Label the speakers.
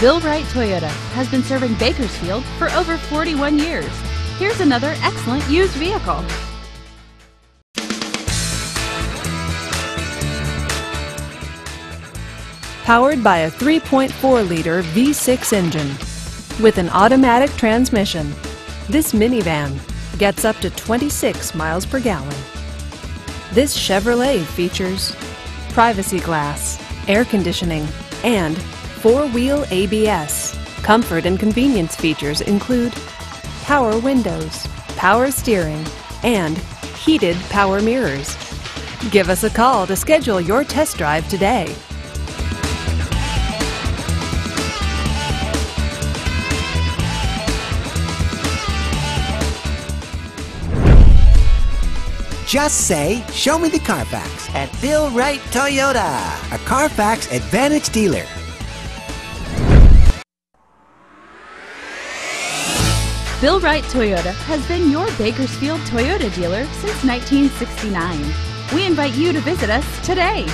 Speaker 1: Bill Wright Toyota has been serving Bakersfield for over 41 years. Here's another excellent used vehicle.
Speaker 2: Powered by a 3.4-liter V6 engine with an automatic transmission, this minivan gets up to 26 miles per gallon. This Chevrolet features privacy glass, air conditioning, and four-wheel ABS. Comfort and convenience features include power windows, power steering, and heated power mirrors. Give us a call to schedule your test drive today.
Speaker 3: Just say, Show me the Carfax at Bill Wright Toyota, a Carfax Advantage dealer.
Speaker 1: Bill Wright Toyota has been your Bakersfield Toyota dealer since 1969. We invite you to visit us today.